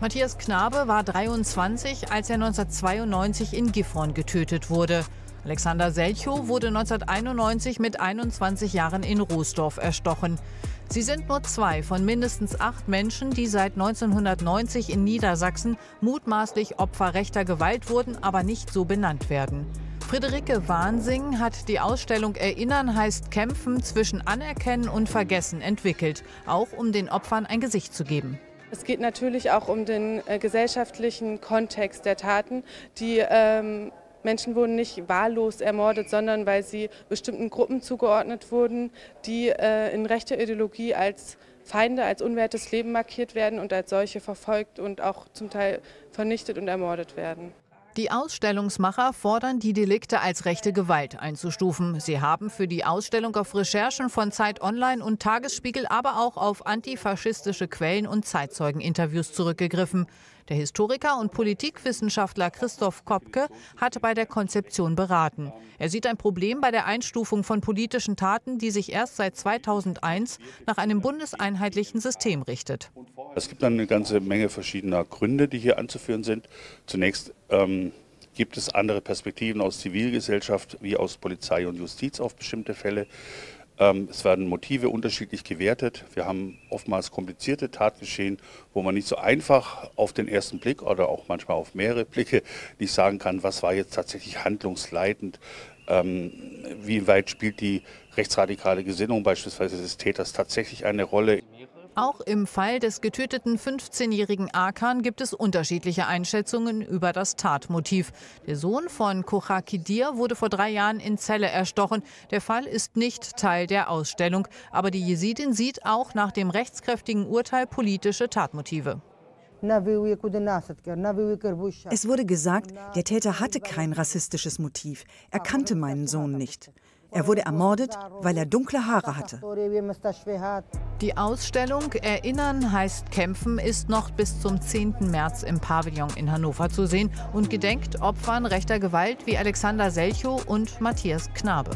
Matthias Knabe war 23, als er 1992 in Gifhorn getötet wurde. Alexander Selchow wurde 1991 mit 21 Jahren in Roosdorf erstochen. Sie sind nur zwei von mindestens acht Menschen, die seit 1990 in Niedersachsen mutmaßlich Opfer rechter Gewalt wurden, aber nicht so benannt werden. Friederike Wahnsing hat die Ausstellung Erinnern heißt Kämpfen zwischen Anerkennen und Vergessen entwickelt, auch um den Opfern ein Gesicht zu geben. Es geht natürlich auch um den äh, gesellschaftlichen Kontext der Taten. Die ähm, Menschen wurden nicht wahllos ermordet, sondern weil sie bestimmten Gruppen zugeordnet wurden, die äh, in rechter Ideologie als Feinde, als unwertes Leben markiert werden und als solche verfolgt und auch zum Teil vernichtet und ermordet werden. Die Ausstellungsmacher fordern, die Delikte als rechte Gewalt einzustufen. Sie haben für die Ausstellung auf Recherchen von Zeit Online und Tagesspiegel, aber auch auf antifaschistische Quellen und Zeitzeugeninterviews zurückgegriffen. Der Historiker und Politikwissenschaftler Christoph Kopke hat bei der Konzeption beraten. Er sieht ein Problem bei der Einstufung von politischen Taten, die sich erst seit 2001 nach einem bundeseinheitlichen System richtet. Es gibt eine ganze Menge verschiedener Gründe, die hier anzuführen sind. Zunächst ähm, gibt es andere Perspektiven aus Zivilgesellschaft wie aus Polizei und Justiz auf bestimmte Fälle. Ähm, es werden Motive unterschiedlich gewertet. Wir haben oftmals komplizierte Tatgeschehen, wo man nicht so einfach auf den ersten Blick oder auch manchmal auf mehrere Blicke nicht sagen kann, was war jetzt tatsächlich handlungsleitend. Ähm, wie weit spielt die rechtsradikale Gesinnung beispielsweise des Täters tatsächlich eine Rolle? Auch im Fall des getöteten 15-jährigen Akan gibt es unterschiedliche Einschätzungen über das Tatmotiv. Der Sohn von Kochakidir wurde vor drei Jahren in Celle erstochen. Der Fall ist nicht Teil der Ausstellung. Aber die Jesidin sieht auch nach dem rechtskräftigen Urteil politische Tatmotive. Es wurde gesagt, der Täter hatte kein rassistisches Motiv. Er kannte meinen Sohn nicht. Er wurde ermordet, weil er dunkle Haare hatte. Die Ausstellung Erinnern heißt Kämpfen ist noch bis zum 10. März im Pavillon in Hannover zu sehen und gedenkt Opfern rechter Gewalt wie Alexander Selchow und Matthias Knabe.